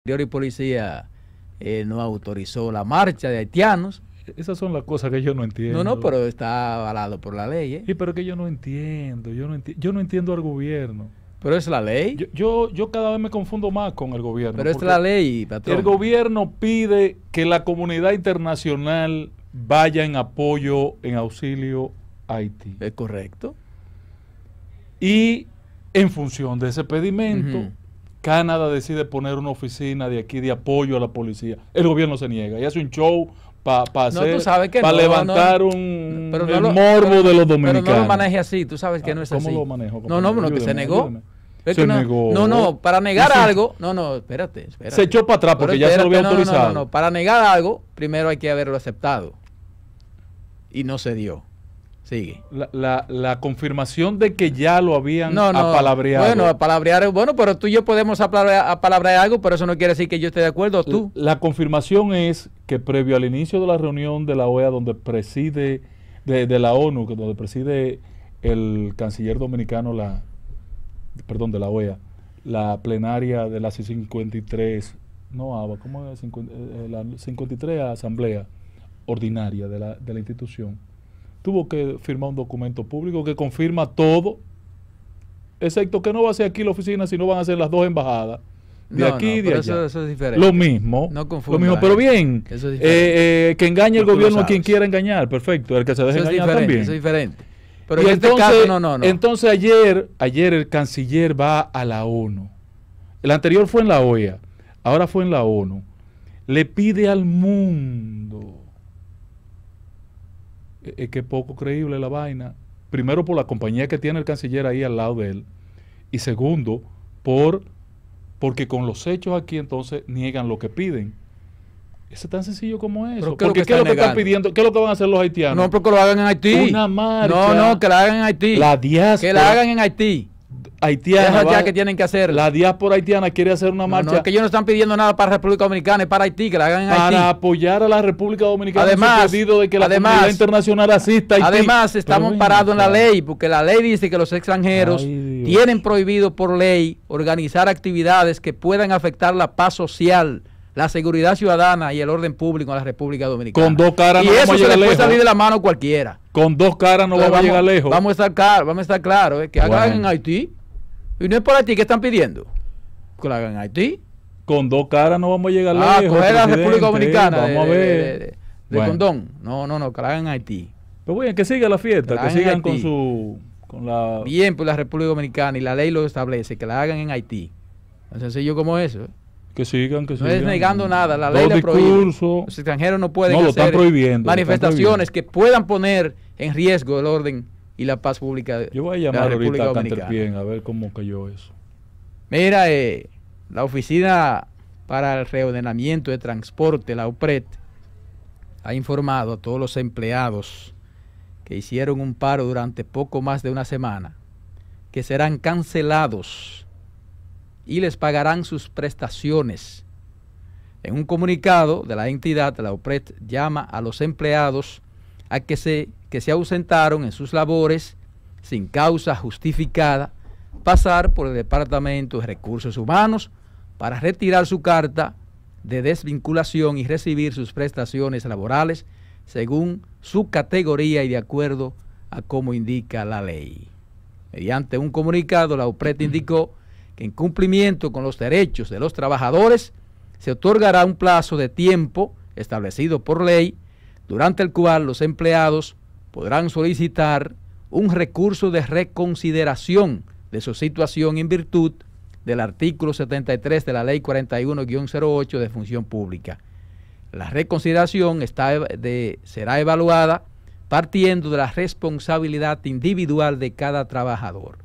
Interior y Policía eh, no autorizó la marcha de haitianos. Esas son las cosas que yo no entiendo. No, no, pero está avalado por la ley. ¿eh? Sí, pero que yo no entiendo, yo no, enti yo no entiendo al gobierno. Pero es la ley. Yo, yo, yo, cada vez me confundo más con el gobierno. Pero es la ley, patrón. El gobierno pide que la comunidad internacional vaya en apoyo, en auxilio a Haití. Es correcto. Y en función de ese pedimento, uh -huh. Canadá decide poner una oficina de aquí de apoyo a la policía. El gobierno se niega y hace un show para pa no, no, levantar no, un pero el lo, morbo pero, de los dominicanos. Pero no lo maneje así, tú sabes que ah, no es ¿cómo así. ¿Cómo lo manejo? No, no, no, que se negó. Es se que negó. no, no, para negar algo, no, no, espérate, espérate. Se echó para atrás porque ya se lo había autorizado. No, no, no, para negar algo, primero hay que haberlo aceptado. Y no se dio. Sigue. La, la, la, confirmación de que ya lo habían no, no, apalabreado. Bueno, apalabrear, bueno, pero tú y yo podemos apalabrear, apalabrear, algo, pero eso no quiere decir que yo esté de acuerdo, tú. La, la, confirmación es que previo al inicio de la reunión de la OEA, donde preside, de, de la ONU, donde preside el canciller dominicano, la, perdón, de la OEA, la plenaria de la 53, no ABA, ¿cómo es? 50, eh, la 53 asamblea ordinaria de la, de la institución tuvo que firmar un documento público que confirma todo, excepto que no va a ser aquí la oficina, sino van a ser las dos embajadas. De no, aquí y no, de allá. Eso, eso, es diferente. Lo mismo. No lo mismo, pero bien. Eso es eh, eh, que engañe el gobierno a quien quiera engañar. Perfecto. El que se deje eso engañar es también. Eso es diferente. Pero y en entonces, este caso, no, no, no. Entonces ayer, ayer el canciller va a la ONU. El anterior fue en la OEA. Ahora fue en la ONU. Le pide al mundo es que poco creíble la vaina. Primero por la compañía que tiene el canciller ahí al lado de él. Y segundo, por porque con los hechos aquí entonces niegan lo que piden. Es tan sencillo como eso. ¿Qué porque es ¿qué es lo que negando? están pidiendo? ¿Qué es lo que van a hacer los haitianos? No, porque lo hagan en Haití. Una marcha. No, no, que la hagan en Haití. La diáspora. Que la hagan en Haití. Haitiana. ya que tienen que hacer. La diáspora haitiana quiere hacer una marcha. No, es que ellos no están pidiendo nada para la República Dominicana, es para Haití, que la hagan en para Haití. Para apoyar a la República Dominicana además, pedido de que la además, comunidad internacional asista a Haití. Además, estamos parados en la ley, porque la ley dice que los extranjeros Ay, tienen prohibido por ley organizar actividades que puedan afectar la paz social, la seguridad ciudadana y el orden público en la República Dominicana. Con dos caras y no eso vamos a se llegar le puede lejos. salir de la mano a cualquiera. Con dos caras no Entonces, vamos, a llegar lejos. Vamos a estar claros, vamos a estar claros, ¿eh? que Bueno. hagan en Haití. Y no es por Haití que están pidiendo. Que lo hagan en Haití. Con dos caras no vamos a llegar Ah, lejos. coger a la. República Dominicana Vamos de, a ver. de- de- de Bueno. condón. No, no, no, que la hagan en Haití. Pero bueno, que siga la fiesta, que sigan con su. Con la. Bien por la República Dominicana y la ley lo establece, que la hagan en Haití. Tan sencillo como eso. ¿eh? Que sigan, que No sigan. es negando nada, la ley le prohíbe. Los extranjeros no pueden No, lo están prohibiendo, están manifestaciones que puedan poner en riesgo el orden y la paz pública de Yo voy a llamar República ahorita a Dominicana. Canterpien a ver cómo cayó eso. Mira, eh, la Oficina para el Reordenamiento de Transporte, la UPRET, ha informado a todos los empleados que hicieron un paro durante poco más de una semana que serán cancelados y les pagarán sus prestaciones. En un comunicado de la entidad, la UPRET llama a los empleados a que se, que se ausentaron en sus labores sin causa justificada pasar por el Departamento de Recursos Humanos para retirar su carta de desvinculación y recibir sus prestaciones laborales según su categoría y de acuerdo a como indica la ley. Mediante un comunicado, la UPRET indicó en cumplimiento con los derechos de los trabajadores se otorgará un plazo de tiempo establecido por ley durante el cual los empleados podrán solicitar un recurso de reconsideración de su situación en virtud del artículo 73 de la Ley 41-08 de Función Pública. La reconsideración será evaluada partiendo de la responsabilidad individual de cada trabajador.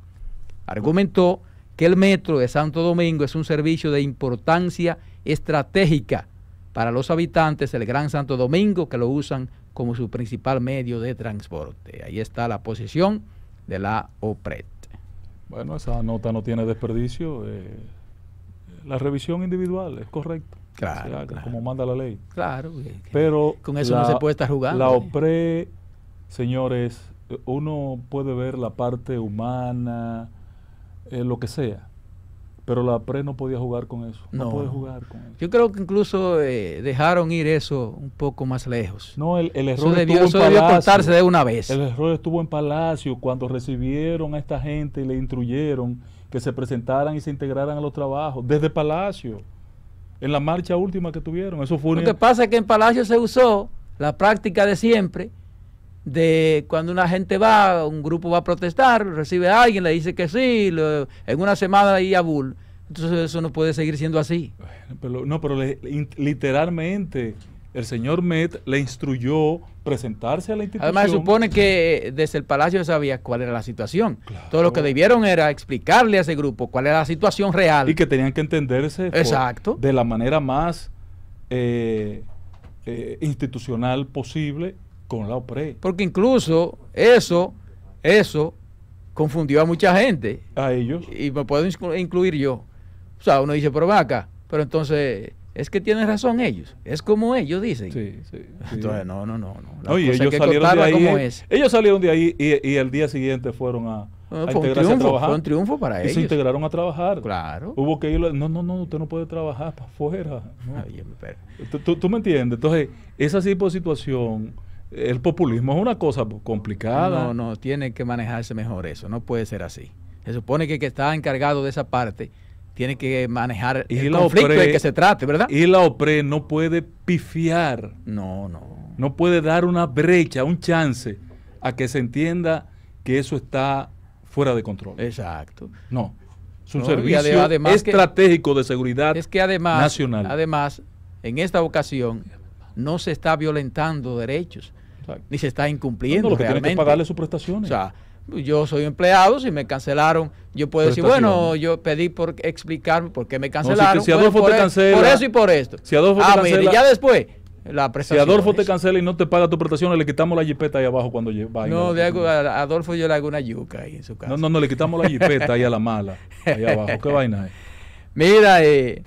Argumentó que el metro de Santo Domingo es un servicio de importancia estratégica para los habitantes del Gran Santo Domingo que lo usan como su principal medio de transporte. Ahí está la posición de la OPRET. Bueno, esa nota no tiene desperdicio. eh, la revisión individual es correcto. Claro. Como manda la ley. Claro, Pero con eso no se puede estar jugando. La OPRE, señores, uno puede ver la parte humana, eh, lo que sea. Pero la PRE no podía jugar con eso. No, No. puede jugar con eso. Yo creo que incluso eh, dejaron ir eso un poco más lejos. No, el, el eso error debió, estuvo eso en debió cortarse de una vez. El error estuvo en Palacio cuando recibieron a esta gente y le instruyeron que se presentaran y se integraran a los trabajos. Desde Palacio. En la marcha última que tuvieron. Eso fue Lo que pasa es que en Palacio se usó la práctica de siempre de cuando una gente va, un grupo va a protestar, recibe a alguien, le dice que sí, lo- en una semana ahí a bull. Entonces eso no puede seguir siendo así. Pero- no, pero le- literalmente el señor Met le instruyó presentarse a la institución. Además se supone que desde el Palacio sabía cuál era la situación. Claro. Todo lo que debieron era explicarle a ese grupo cuál era la situación real. y que tenían que entenderse por- Exacto. de la manera más eh, eh, institucional posible con la OPRE. Porque incluso eso, eso confundió a mucha gente. A ellos. y me puedo inclu- incluir yo. O sea, uno dice, pero ven acá, pero entonces es que tienen razón ellos, es como ellos dicen. Sí, sí, sí. Entonces, no, no, no, no. No, y ellos que salieron de ahí. eh. Ellos salieron de ahí y, y el día siguiente fueron a, a fue, un integrarse a triunfo, trabajar. fue un triunfo para y se ellos. integraron a trabajar. Claro. Hubo que ir. No, no, no, usted no puede trabajar para afuera. no. Ay, pero- ¿Tú, tú, tú me entiendes? Entonces, esa tipo de situación, el populismo es una cosa complicada. No, no, tiene que manejarse mejor eso, no puede ser así. Se supone que el que está encargado de esa parte tiene que manejar Y el la conflicto OPRE del que se trate, ¿verdad? Y la OPRE no puede pifiar, No, no. no puede dar una brecha, un chance a que se entienda que eso está fuera de control. Exacto. No. Es un No, servicio que- estratégico de seguridad Es que además, nacional. además, en esta ocasión no se está violentando derechos, Exacto. ni se está No, incumpliendo lo que tiene realmente. que pagarle sus O prestaciones. sea, yo soy empleado, si me cancelaron, yo puedo decir, bueno, yo pedí por explicarme por qué me cancelaron. te- si Bueno, Adolfo por, te e- cancela- por eso y por esto. si Adolfo te ah, mire, cancela- ya después, la si prestación. Adolfo te cancela y no te paga tus prestaciones, le quitamos la jipeta ahí abajo cuando vaya. No, de algo- a Adolfo yo le hago una yuca ahí en su casa. no, no, no, le quitamos la jipeta ahí a la mala. Ahí abajo. ¿Qué vaina es? Mira, eh,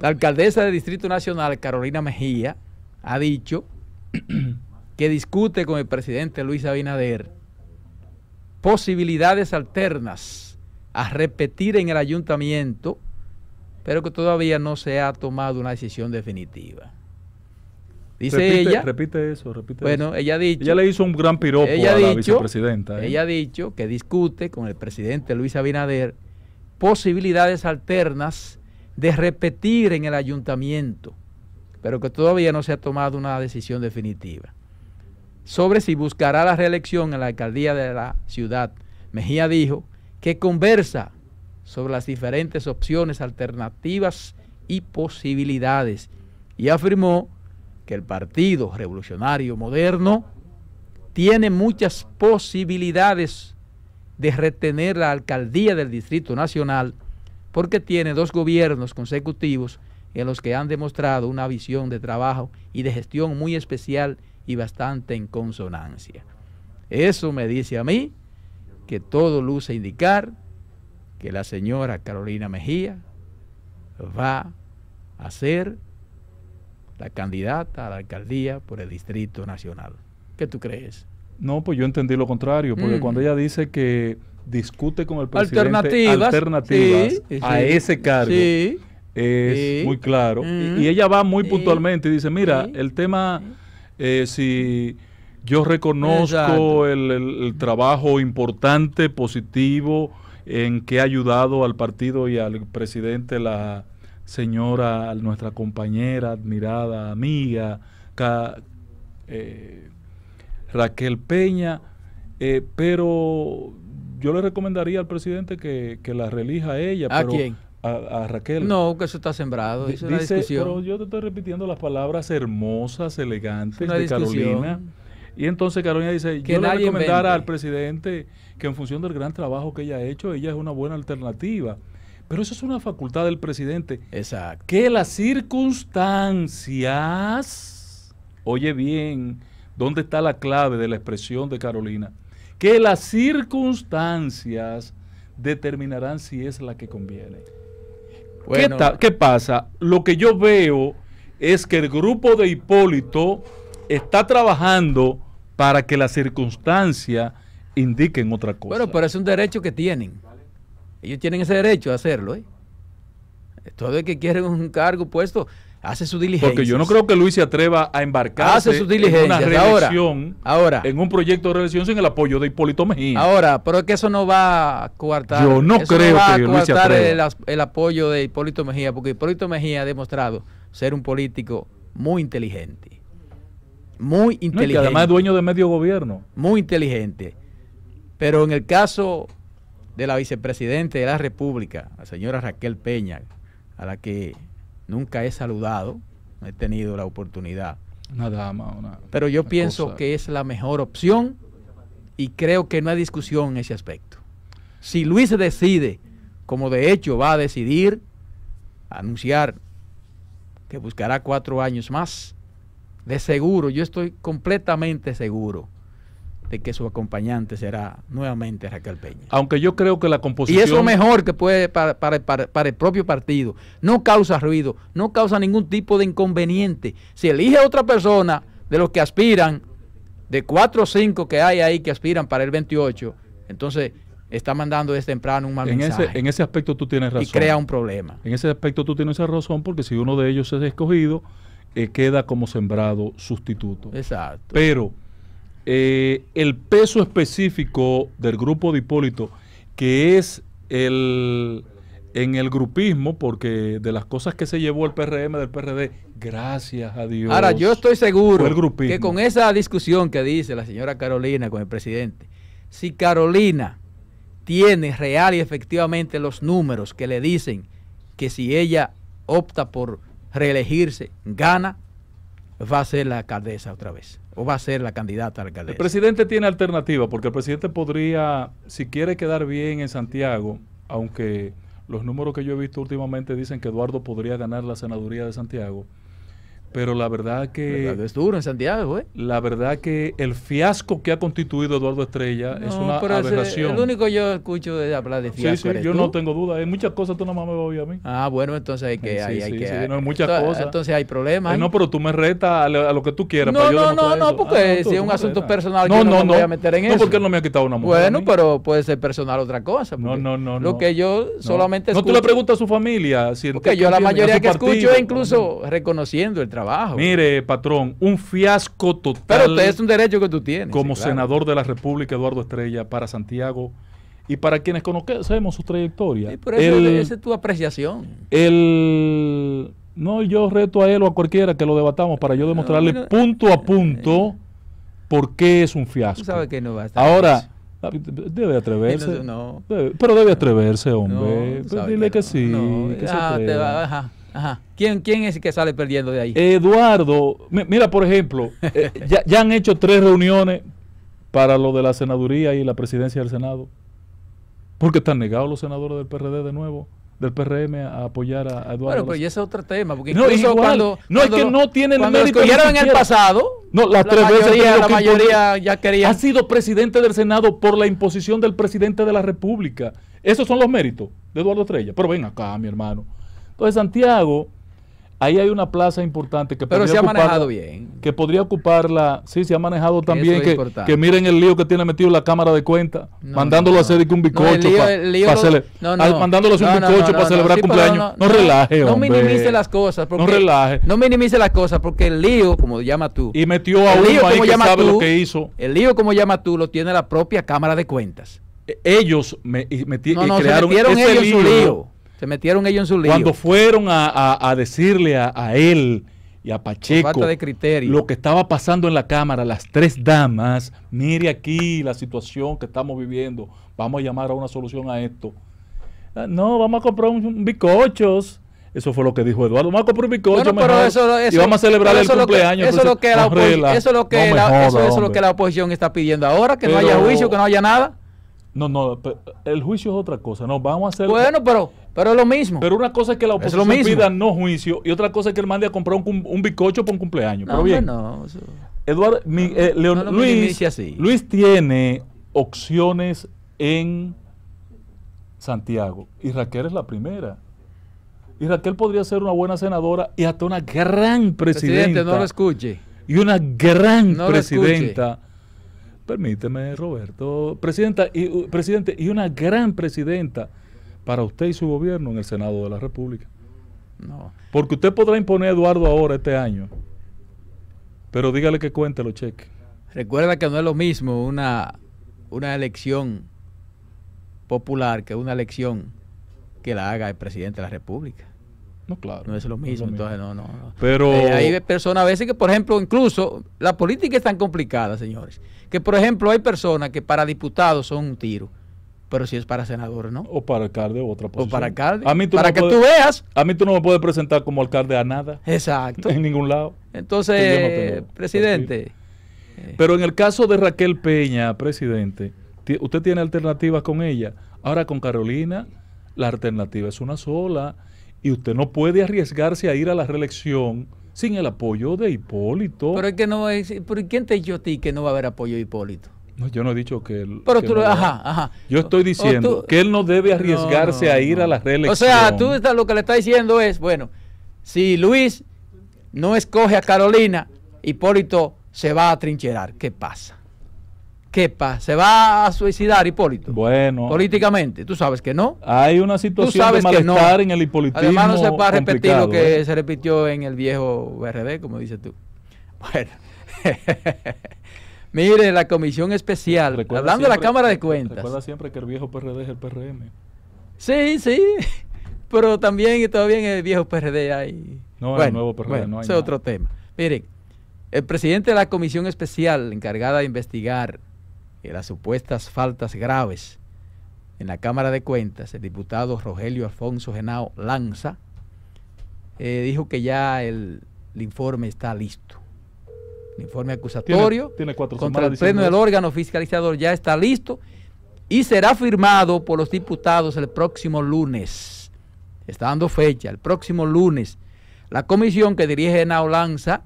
la alcaldesa del Distrito Nacional, Carolina Mejía, ha dicho que discute con el presidente Luis Abinader posibilidades alternas a repetir en el ayuntamiento, pero que todavía no se ha tomado una decisión definitiva. Dice repite, ella, Repite eso, repite bueno, eso. ella ha dicho, Ella le hizo un gran piropo ella a la dicho, vicepresidenta. ¿eh? ella ha dicho que discute con el presidente Luis Abinader posibilidades alternas de repetir en el ayuntamiento, pero que todavía no se ha tomado una decisión definitiva. Sobre si buscará la reelección en la alcaldía de la ciudad, Mejía dijo que conversa sobre las diferentes opciones alternativas y posibilidades y afirmó que el Partido Revolucionario Moderno tiene muchas posibilidades de retener la alcaldía del Distrito Nacional porque tiene dos gobiernos consecutivos en los que han demostrado una visión de trabajo y de gestión muy especial y bastante en consonancia. Eso me dice a mí que todo luce indicar que la señora Carolina Mejía va a ser la candidata a la alcaldía por el Distrito Nacional. ¿Qué tú crees? No, pues yo entendí lo contrario, porque Mm. cuando ella dice que discute con el presidente Alternativas. alternativas sí, a sí, ese cargo, Sí. es muy claro. Mm. Y, y ella va muy puntualmente y dice, mira, el tema, eh, si yo reconozco el, el- el trabajo importante, positivo, en que ha ayudado al partido y al presidente la señora, nuestra compañera, admirada, amiga, eh, Raquel Peña, eh, pero yo le recomendaría al presidente que, que la reelija a ella. ¿A pero quién? A, a Raquel. No, que eso está sembrado. Di- Es una dice, discusión. pero yo te estoy repitiendo las palabras hermosas, elegantes de discusión. Carolina. Y entonces Carolina dice, Que yo le recomendara invente. al presidente que en función del gran trabajo que ella ha hecho, ella es una buena alternativa. Pero eso es una facultad del presidente. Exacto. Que las circunstancias, oye bien, ¿dónde está la clave de la expresión de Carolina? Que las circunstancias determinarán si es la que conviene. ¿Qué, Bueno, ta- qué pasa? Lo que yo veo es que el grupo de Hipólito está trabajando para que las circunstancias indiquen otra cosa. bueno, pero es un derecho que tienen. Ellos tienen ese derecho a hacerlo, ¿eh? Todo el que quiere un cargo puesto hace su diligencia. Porque yo no creo que Luis se atreva a embarcarse hace su en una reelección, ahora, en un proyecto de reelección sin el apoyo de Hipólito Mejía. Ahora, pero es que eso no va a coartar. Yo no creo no va que a Luis se coartar el, atreva. el apoyo de Hipólito Mejía, porque Hipólito Mejía ha demostrado ser un político muy inteligente. Muy No, y inteligente. que además es dueño de medio gobierno. muy inteligente. Pero en el caso de la vicepresidenta de la República, la señora Raquel Peña, a la que nunca he saludado, no he tenido la oportunidad. Una dama, una. Pero yo una pienso cosa. que es la mejor opción y creo que no hay discusión en ese aspecto. Si Luis decide, como de hecho va a decidir, anunciar que buscará cuatro años más, de seguro, yo estoy completamente seguro de que su acompañante será nuevamente Raquel Peña. Aunque yo creo que la Y composición. es lo mejor que puede para, para- para- para el propio partido. No causa ruido, no causa ningún tipo de inconveniente. Si elige a otra persona de los que aspiran, de cuatro o cinco que hay ahí que aspiran para el 28, entonces está mandando desde temprano un mal en mensaje ese, en ese aspecto tú tienes razón. y crea un problema. En ese aspecto tú tienes razón porque si uno de ellos es escogido, eh, queda como sembrado sustituto. Exacto. Pero eh, el peso específico del grupo de Hipólito, que es el en el grupismo, porque de las cosas que se llevó el PRM del PRD, gracias a Dios. Ahora, yo estoy seguro el que con esa discusión que dice la señora Carolina con el presidente, si Carolina tiene real y efectivamente los números que le dicen que si ella opta por reelegirse, gana, va a ser la alcaldesa otra vez, o va a ser la candidata a la El alcaldesa. presidente tiene alternativa, porque el presidente podría, si quiere quedar bien en Santiago, aunque los números que yo he visto últimamente dicen que Eduardo podría ganar la senaduría de Santiago, pero la verdad que Eduardo es duro en Santiago, ¿eh? la verdad que el fiasco que ha constituido Eduardo Estrella es No, una pero aberración. el único yo escucho de hablar de sí, fiasco sí, eres yo tú. no tengo duda. Hay muchas cosas tú nomás me vas a oír a mí. Ah, bueno, entonces hay que... Sí, hay, sí, hay sí, que sí, no, hay muchas entonces, cosas. Entonces hay problemas. Eh, no, pero tú me retas a, lo- a lo que tú quieras. No, para no, no, no, eso. porque Ah, si tú- es un asunto retas. personal, yo no me voy a meter en no, eso. porque él no me ha quitado una mujer. Bueno, pero puede ser personal otra cosa. No, no, no. Lo no. que yo No. solamente No, tú le preguntas a su familia. Si Porque ¿qué yo la mayoría que escucho es incluso reconociendo el trabajo. Mire, patrón, un fiasco total. pero usted es un derecho que tú tienes. como sí, claro. senador de la República, Eduardo Estrella, para Santiago y para quienes conocemos su trayectoria. Sí, por eso el, esa es tu apreciación. el- no, yo reto a él o a cualquiera que lo debatamos para yo demostrarle punto a punto por qué es un fiasco. sabes que no va a estar. Ahora, debe atreverse. No, no. Debe- pero debe atreverse, hombre. Pues dile que, sí. Que se ah, te va- ajá, ajá. ¿Quién, ¿Quién es el que sale perdiendo de ahí? Eduardo, mi- mira, por ejemplo, eh, ya, ya han hecho tres reuniones para lo de la senaduría y la presidencia del Senado. Porque están negados los senadores del PRD de nuevo, del PRM, a apoyar a, Eduardo. bueno, pero ya ese es otro tema. Porque No, igual. cuando. No, es que lo- no tiene el Cuando mérito en el pasado. No, las la tres veces mayoría, la mayoría ya querían. ha sido presidente del Senado por la imposición del presidente de la República. Esos son los méritos de Eduardo Estrella. Pero ven acá, mi hermano. Entonces, Santiago, ahí hay una plaza importante que Pero podría se ha ocuparla- manejado bien. que podría ocuparla, sí, se ha manejado también, es que, miren el lío que tiene metido la Cámara de Cuentas, No, mandándolo no, a hacer un bizcocho, lío- lío mandándolo a hacer un bizcocho para celebrar sí, cumpleaños. No, relaje, No hombre. minimice las cosas. Porque, No relaje. No minimice las cosas porque el lío, como llamas tú. Y metió a lío, uno ahí que sabe tú, lo que hizo. El lío, como llamas tú, lo tiene la propia Cámara de Cuentas. E- Ellos me, se crearon ellos su lío. Se metieron ellos en su lío. Cuando fueron a, a- a decirle a, a él y a Pacheco falta de criterio. lo que estaba pasando en la Cámara, las tres damas, mire aquí la situación que estamos viviendo, vamos a llamar a una solución a esto. Ah, No, vamos a comprar un, un bizcochos. Eso fue lo que dijo Eduardo. Vamos a comprar un Bueno, pero mejor eso, eso- y vamos a celebrar el cumpleaños. Eso es lo que la oposición está pidiendo ahora, que no haya juicio, que no haya nada. No, no, el juicio es otra cosa. No, vamos a hacer. Bueno, pero, pero es lo mismo. Pero una cosa es que la oposición pida no juicio y otra cosa es que él mande a comprar un, un bizcocho por un cumpleaños. no, pero bien. no, eso- Eduardo, mi- eh, Leon- Luis, así. Luis tiene opciones en Santiago y Raquel es la primera. Y Raquel podría ser una buena senadora y hasta una gran presidenta. Presidente, no lo escuche. y una gran No presidenta. Permíteme, Roberto. Presidenta y, uh, presidente, y una gran presidenta para usted y su gobierno en el Senado de la República. no. Porque usted podrá imponer a Eduardo ahora este año. Pero dígale que cuente los cheques. Recuerda que no es lo mismo una, una elección popular que una elección que la haga el presidente de la República. No, claro. No es lo mismo, entonces no, no, no. Pero Eh, hay personas a veces que, por ejemplo, incluso la política es tan complicada, señores, que por ejemplo hay personas que para diputados son un tiro, pero si es para senadores, ¿no? o para alcalde o otra O para alcalde. A mí tú para no que puedes- tú veas. A mí tú no me puedes presentar como alcalde a nada. Exacto. En ningún lado. Entonces, no presidente, Pero en el caso de Raquel Peña, presidente, usted tiene alternativas con ella. Ahora con Carolina, la alternativa es una sola. Y usted no puede arriesgarse a ir a la reelección sin el apoyo de Hipólito. pero es que no es. ¿Pero quién te dijo a ti que no va a haber apoyo de Hipólito? No, yo no he dicho que él. Pero que tú, no ajá, ajá. Yo estoy diciendo tú- que él no debe arriesgarse No, no, a ir a la reelección. O sea, tú estás- lo que le estás diciendo es, bueno, si Luis no escoge a Carolina, Hipólito se va a trincherar. ¿Qué pasa? ¿Qué pasa? ¿Se va a suicidar Hipólito? Bueno, Políticamente, tú sabes que no. hay una situación sabes de que no. malestar en el hipolitismo. Además, no se puede repetir lo que ¿eh? se repitió en el viejo BRD, como dices tú. Bueno. Mire, la comisión especial, Recuerda hablando de la Cámara de Cuentas. Recuerda siempre que el viejo PRD es el PRM. Sí, sí, pero también todavía en el viejo PRD hay... No, en el nuevo PRD no hay ese es otro tema. Miren, el presidente de la comisión especial encargada de investigar eh, las supuestas faltas graves en la Cámara de Cuentas, el diputado Rogelio Alfonso Genao Lanza, eh, dijo que ya el, el informe está listo. El informe acusatorio Tiene- tiene contra el pleno del órgano fiscalizador ya está listo y será firmado por los diputados el próximo lunes. Está dando fecha, el próximo lunes. La comisión que dirige Henao Lanza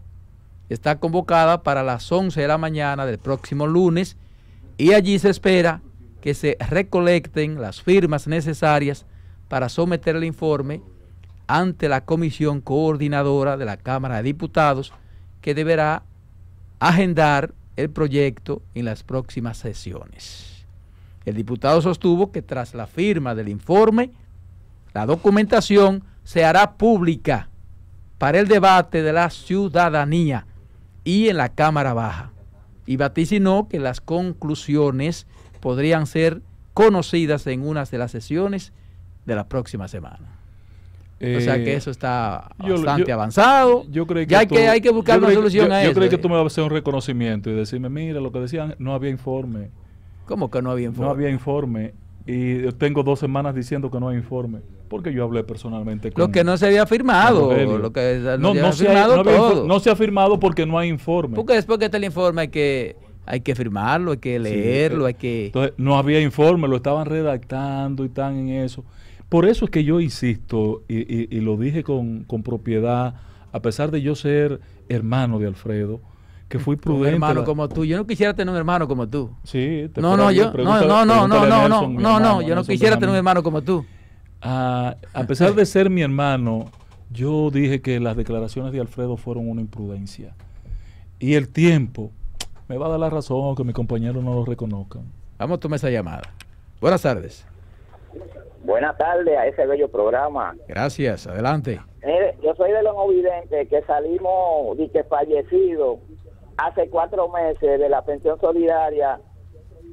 está convocada para las 11 de la mañana del próximo lunes y allí se espera que se recolecten las firmas necesarias para someter el informe ante la comisión coordinadora de la Cámara de Diputados que deberá agendar el proyecto en las próximas sesiones. El diputado sostuvo que tras la firma del informe, la documentación se hará pública para el debate de la ciudadanía y en la Cámara Baja. Y vaticinó que las conclusiones podrían ser conocidas en una de las sesiones de la próxima semana. o sea que Eh, eso está yo- bastante yo- avanzado. Yo creo que hay que, hay que buscar yo una solución yo, a yo eso. creí que eh. tú me ibas a hacer un reconocimiento y decirme, mira, lo que decían, no había informe. ¿Cómo que no había informe? No había informe. Y yo tengo dos semanas diciendo que no hay informe. Porque yo hablé personalmente con Lo que no se había firmado, lo que no, no, se no se firmado todo. no se ha firmado porque no hay informe. Porque después que está el informe hay que, hay que firmarlo, hay que leerlo, eh, hay que... Entonces, no había informe, lo estaban redactando y están en eso. Por eso es que yo insisto, y, y- y lo dije con, con propiedad, a pesar de yo ser hermano de Alfredo, que fui un prudente. hermano la- como tú. Yo no quisiera tener un hermano como tú. Sí, te No, no, yo, no, no, no, no, no, no, no, no, hermano, yo no quisiera tener un hermano como tú. Ah, a pesar de ser mi hermano, yo dije que las declaraciones de Alfredo fueron una imprudencia. Y el tiempo me va a dar la razón, aunque mis compañeros no lo reconozcan. Vamos a tomar esa llamada. Buenas tardes. Buenas tardes a ese bello programa. Gracias, adelante. Mire, yo soy de los videntes que salimos de que fallecido hace cuatro meses de la pensión solidaria.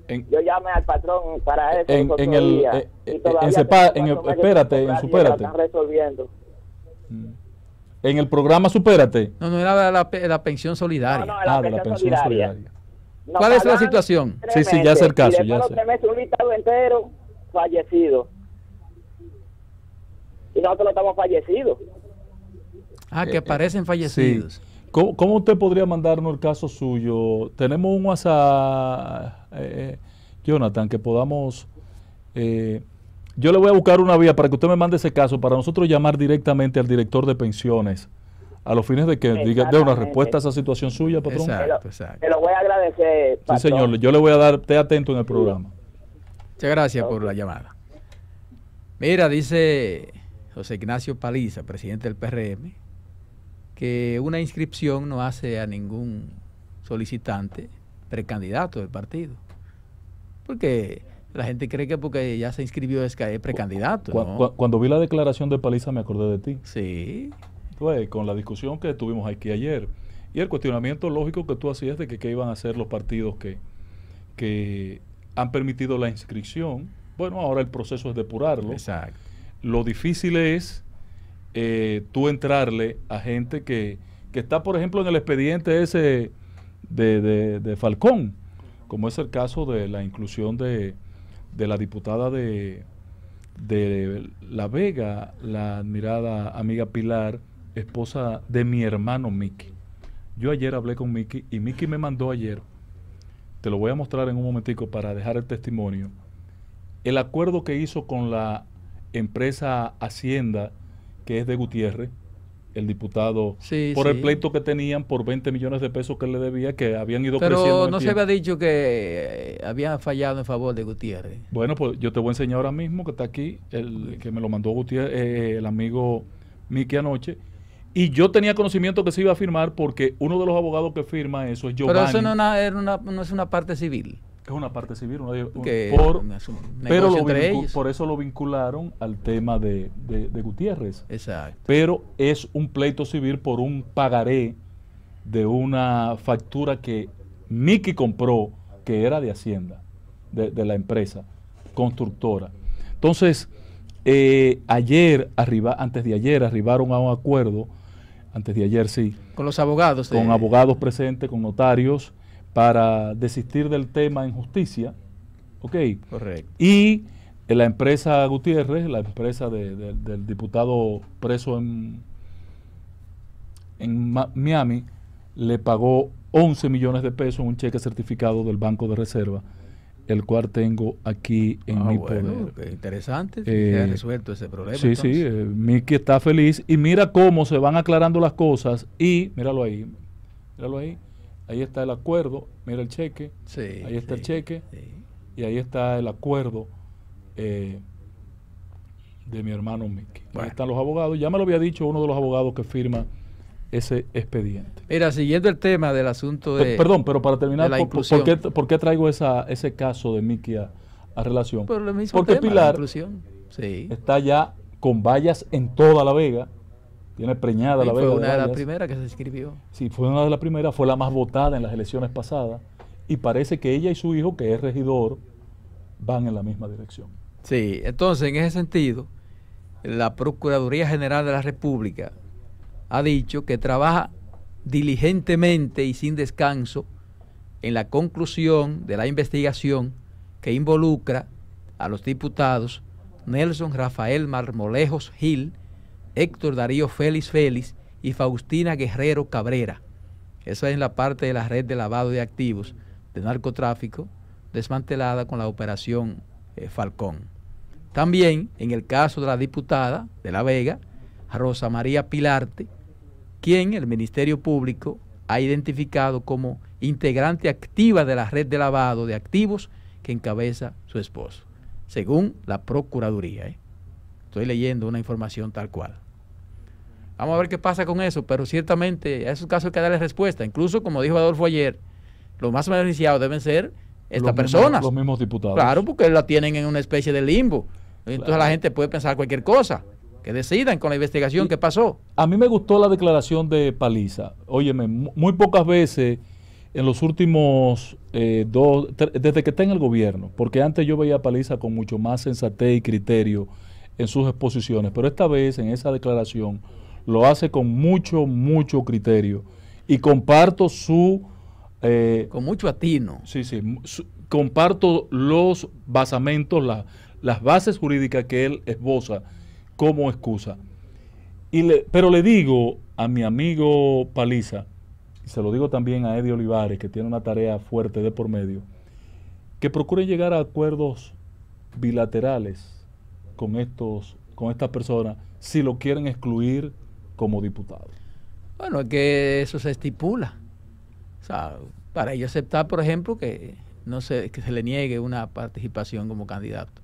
En, Yo llamé al patrón para eso. En- el- días, eh, y eh, en Sepa- en el- espérate, en Supérate. están resolviendo. en el programa Supérate. No, no era la, la, la pensión solidaria. No, no, la Ah, de la pensión solidaria. ¿Cuál es la situación? Sí, sí, ya sé el caso, y ya sé. meses, un listado entero fallecido. Y nosotros no estamos fallecidos. Ah, Eh, que eh, aparecen Sí. ¿Cómo, cómo usted podría mandarnos el caso suyo? Tenemos un WhatsApp, eh, Jonathan, que podamos... eh, yo le voy a buscar una vía para que usted me mande ese caso, para nosotros llamar directamente al director de pensiones, a los fines de que diga, dé una respuesta a esa situación suya, patrón. Exacto, exacto. Te lo voy a agradecer. Sí, patrón. señor, yo le voy a dar, esté atento en el programa. Muchas gracias por la llamada. Mira, dice José Ignacio Paliza, presidente del PRM, que una inscripción no hace a ningún solicitante precandidato del partido. Porque La gente cree que porque ya se inscribió es que es precandidato. ¿no? cu- Cuando vi la declaración de Paliza me acordé de ti. Sí, Pues, con la discusión que tuvimos aquí ayer y el cuestionamiento lógico que tú hacías de que qué iban a hacer los partidos que, que han permitido la inscripción. Bueno, ahora el proceso es depurarlo. exacto. Lo difícil es eh, tú entrarle a gente que, que está, por ejemplo, en el expediente ese de, de- de Falcón, como es el caso de la inclusión de, de la diputada de, de La Vega, la admirada amiga Pilar, esposa de mi hermano Miki. Yo ayer hablé con Miki y Miki me mandó ayer, te lo voy a mostrar en un momentico para dejar el testimonio, el acuerdo que hizo con la empresa Hacienda, que es de Gutiérrez, el diputado, Sí, por el pleito que tenían por 20 millones de pesos que le debía, que habían ido creciendo. en Pero no se había dicho que eh, había fallado en favor de Gutiérrez. Bueno, pues yo te voy a enseñar ahora mismo que está aquí, el que me lo mandó Gutiérrez, eh, el amigo Miki anoche. Y yo tenía conocimiento que se iba a firmar porque uno de los abogados que firma eso es Giovanni. Pero eso no, una- era una- no es una parte civil. Es una parte civil, una- un- Que por, pero lo ellos. por eso lo vincularon al tema de, de- de Gutiérrez. Exacto. Pero es un pleito civil por un pagaré de una factura que Miki compró, que era de Hacienda, de, de la empresa constructora. Entonces, eh, ayer, arriba, antes de ayer, arribaron a un acuerdo, antes de ayer sí, Con los abogados. con abogados presentes, con notarios, para desistir del tema en justicia. ¿Ok? Correcto. Y eh, la empresa Gutiérrez, la empresa de- de- del diputado preso en, Miami, le pagó 11 millones de pesos en un cheque certificado del Banco de Reserva, el cual tengo aquí en Ah, mi bueno, poder. qué interesante. Eh, se ha resuelto ese problema. Sí, sí, entonces. eh, Miki está feliz y mira cómo se van aclarando las cosas y míralo ahí, míralo ahí, ahí está el acuerdo, mira el cheque, Sí, ahí está el cheque. sí. y ahí está el acuerdo eh, de mi hermano. Bueno. Ahí están los abogados. Ya me lo había dicho uno de los abogados que firma ese expediente. Mira, siguiendo el tema del asunto de... Per- Perdón, pero para terminar, la por, por- inclusión. ¿por, qué, por qué traigo esa, ese caso de Miki a, a relación? Por Porque tema, la Pilar inclusión. Sí. está ya con vallas en toda la Vega, tiene preñada Y la fue Vega. de una de las vallas. primeras que se inscribió. Sí, fue una de las primeras, fue la más votada en las elecciones pasadas y parece que ella y su hijo, que es regidor, van en la misma dirección. Sí, entonces en ese sentido, la Procuraduría General de la República ha dicho que trabaja diligentemente y sin descanso en la conclusión de la investigación que involucra a los diputados Nelson Rafael Marmolejos Gil, Héctor Darío Félix Félix y Faustina Guerrero Cabrera. Esa es la parte de la red de lavado de activos de narcotráfico desmantelada con la operación eh, Falcón. También en el caso de la diputada de La Vega, Rosa María Pilarte, quien el Ministerio Público ha identificado como integrante activa de la red de lavado de activos que encabeza su esposo, según la Procuraduría. ¿eh? Estoy leyendo una información tal cual. Vamos a ver qué pasa con eso, pero ciertamente a esos casos hay que darle respuesta. Incluso, como dijo Adolfo ayer, los más beneficiados deben ser estas Los mismos- personas. los mismos diputados. Claro, porque la tienen en una especie de limbo. Entonces Claro. la gente puede pensar cualquier cosa. Que decidan con la investigación Y- que pasó. A mí me gustó la declaración de Paliza. Óyeme, mu- muy pocas veces en los últimos eh, dos, desde que está en el gobierno, porque antes yo veía a Paliza con mucho más sensatez y criterio en sus exposiciones, pero esta vez en esa declaración lo hace con mucho, mucho criterio y comparto su... eh, Con mucho atino. Sí, sí. su- comparto los basamentos, la- las bases jurídicas que él esboza como excusa. Y le- pero le digo a mi amigo Paliza, y se lo digo también a Eddie Olivares, que tiene una tarea fuerte de por medio, que procure llegar a acuerdos bilaterales con estos, con estas personas, si lo quieren excluir como diputado. Bueno, es que eso se estipula. O sea, para ellos aceptar, por ejemplo, que no se, que se le niegue una participación como candidato.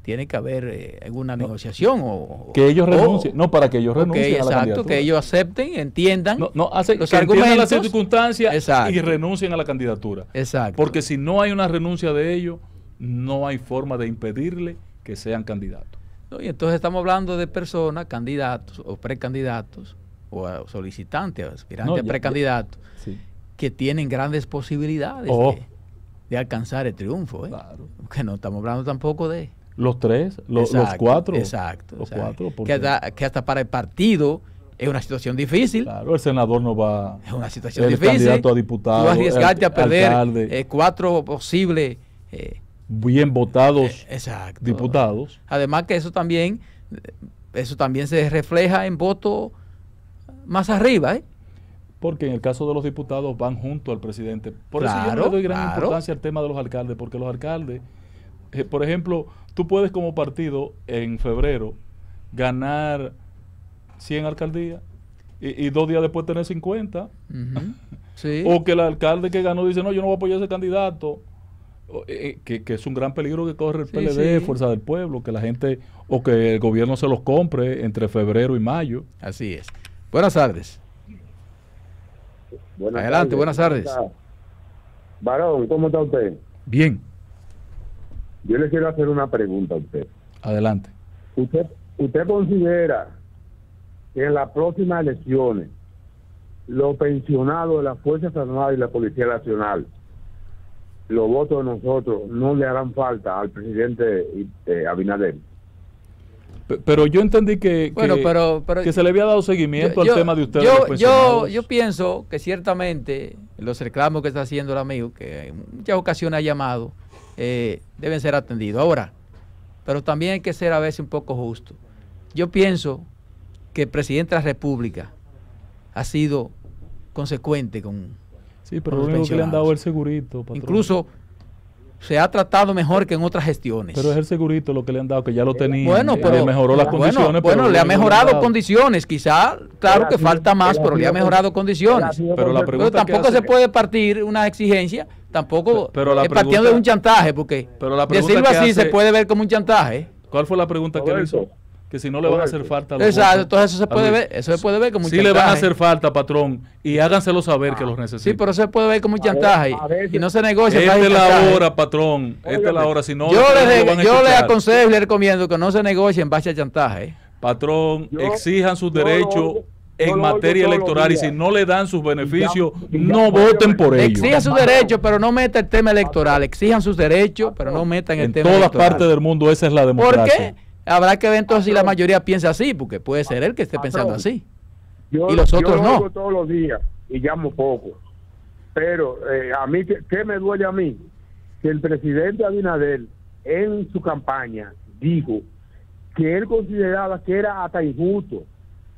Tiene que haber eh, alguna negociación o... Que ellos o- renuncien, no para que ellos renuncien a la exacto, candidatura. que ellos acepten, entiendan No, no, hace, los que argumentos. las circunstancias Exacto. y renuncien a la candidatura. Exacto. Porque si no hay una renuncia de ellos, no hay forma de impedirle que sean candidatos. y entonces estamos hablando de personas, candidatos o precandidatos, o solicitantes, aspirantes a precandidatos, que tienen grandes posibilidades oh. de, alcanzar el triunfo. ¿eh? Claro. Que no estamos hablando tampoco de... Los tres, los cuatro. Exacto. Los cuatro. Que hasta, que hasta para el partido es una situación difícil. Claro, el senador no va. Es una situación el candidato a diputado. Tú arriesgarte a perder eh, cuatro posibles. Eh, bien votados eh, diputados. Además que eso también, eso también se refleja en voto más arriba, ¿eh? Porque en el caso de los diputados van junto al presidente. Por eso yo no le doy gran importancia al tema de los alcaldes, porque los alcaldes, por ejemplo, tú puedes como partido en febrero ganar 100 alcaldías y, dos días después tener 50. O que el alcalde que ganó dice, no, yo no voy a apoyar a ese candidato. Eh, que, es un gran peligro que corre el PLD, Fuerza del Pueblo, que la gente o que el gobierno se los compre entre febrero y mayo. Así es. Buenas tardes. Adelante, buenas tardes. Varón, ¿cómo está usted? Bien. Yo le quiero hacer una pregunta a usted. Adelante. ¿Usted, usted considera que en las próximas elecciones los pensionados de la Fuerza Armada y la Policía Nacional, los votos de nosotros no le harán falta al presidente eh, Abinader. Pero yo entendí que, que, se le había dado seguimiento al tema de ustedes. Yo, yo, yo, pienso que ciertamente los reclamos que está haciendo el amigo, que en muchas ocasiones ha llamado, eh, deben ser atendidos. Ahora, pero también hay que ser a veces un poco justo. Yo pienso que el presidente de la República ha sido consecuente con. Sí, pero lo único que le han dado el segurito. Incluso se ha tratado mejor que en otras gestiones. Pero es el segurito lo que le han dado, que ya lo tenía. Bueno, pero. Le mejoró las condiciones. Bueno, le ha mejorado condiciones. Quizá, claro que falta más, pero le ha mejorado condiciones. Pero la pregunta. tampoco se puede partir una exigencia, tampoco pero la partiendo de un chantaje, porque decirlo así se puede ver como un chantaje. ¿Cuál fue la pregunta que le hizo? Que si no le van a hacer falta los Exacto, entonces eso se puede ver, eso se puede ver como un chantaje. Sí le van a hacer falta, patrón, y háganselo saber que los necesitan. Sí, pero eso se puede ver como un chantaje y no se negocia. Esta es la hora, patrón, esta es la hora, si no Yo, le, yo le aconsejo y le recomiendo que no se negocie en base a chantaje. Patrón, exijan sus derechos en materia electoral y si no le dan sus beneficios, no voten por ellos. Exijan sus derechos, pero no metan el tema electoral. Exijan sus derechos, pero no metan el tema electoral. En todas partes del mundo esa es la democracia. ¿Por qué? Habrá que ver entonces si la mayoría piensa así, porque puede ser él que esté pensando así. y los otros no. todos los días y llamo poco. Pero eh, a mí, ¿qué, me duele a mí? Que el presidente Abinader en su campaña dijo que él consideraba que era hasta injusto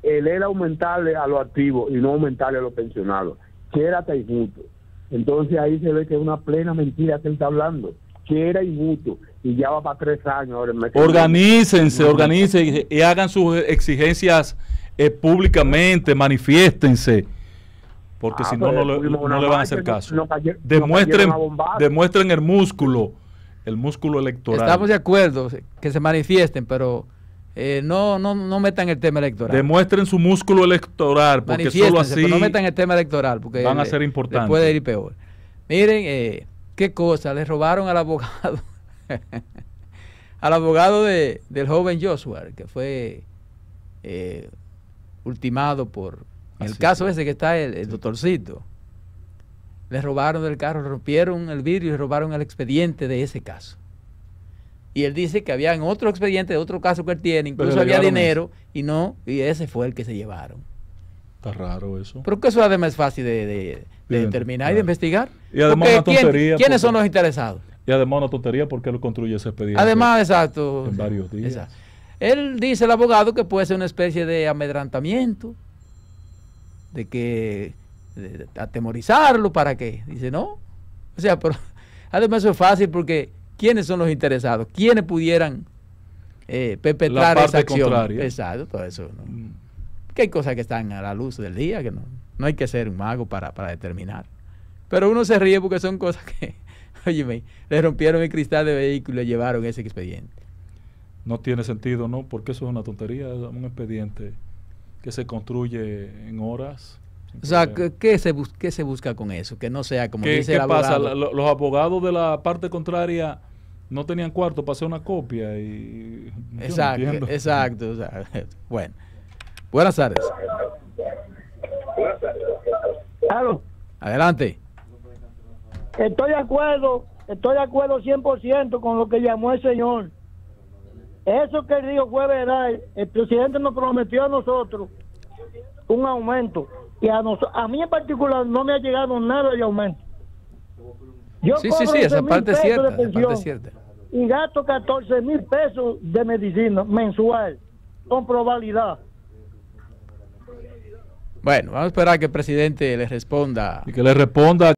el era aumentarle a los activos y no aumentarle a los pensionados, que era hasta injusto. Entonces ahí se ve que es una plena mentira que él está hablando, que era injusto y ya va para tres años. Organícense, organícense y hagan sus exigencias eh, públicamente, manifiéstense. Porque ah, si no, no, le, van a hacer caso. demuestren, demuestren el músculo, el músculo electoral. Estamos de acuerdo que se manifiesten, pero eh, no, no, no metan el tema electoral. Demuestren su músculo electoral, porque solo así. no metan el tema electoral, porque van a ser importantes. Puede ir peor. Miren, eh, qué cosa, le robaron al abogado. al abogado de, del joven Joshua, que fue eh, ultimado por el caso ese que está el, doctorcito. Le robaron del carro, rompieron el vidrio y robaron el expediente de ese caso. Y él dice que había en otro expediente de otro caso que él tiene, incluso había dinero y no, y ese fue el que se llevaron. Está raro eso. Pero que eso además es fácil de, determinar y de investigar. Y además una tontería. ¿Quiénes son los interesados? Y además una tontería porque él construye ese expediente. Además, exacto. En varios días. Él dice, el abogado, que puede ser una especie de amedrantamiento, de que atemorizarlo, ¿para qué? Dice, no. O sea, pero además eso es fácil porque ¿quiénes son los interesados? ¿Quiénes pudieran eh, perpetrar esa acción? Exacto, todo eso. ¿no? Mm. Que hay cosas que están a la luz del día, que no, no hay que ser un mago para, para determinar. Pero uno se ríe porque son cosas que Óyeme, le rompieron el cristal de vehículo y le llevaron ese expediente. No tiene sentido, ¿no? Porque eso es una tontería, un expediente que se construye en horas. O sea, ¿qué, se, se busca con eso? Que no sea como ¿Qué, dice el pasa? los abogados de la parte contraria no tenían cuarto para hacer una copia y... no Exacto, exacto. o sea, bueno. Buenas tardes. Claro, Adelante. Estoy de acuerdo, estoy de acuerdo 100% con lo que llamó el señor. Eso que él dijo fue verdad. El presidente nos prometió a nosotros un aumento. Y a, nos- a mí en particular no me ha llegado nada de aumento. Yo Sí, sí, cobro sí, esa 11,000 parte es pesos cierta. de parte es cierta. Y gasto 14 mil pesos de medicina mensual, con probabilidad. Bueno, vamos a esperar que el presidente le responda Y que le responda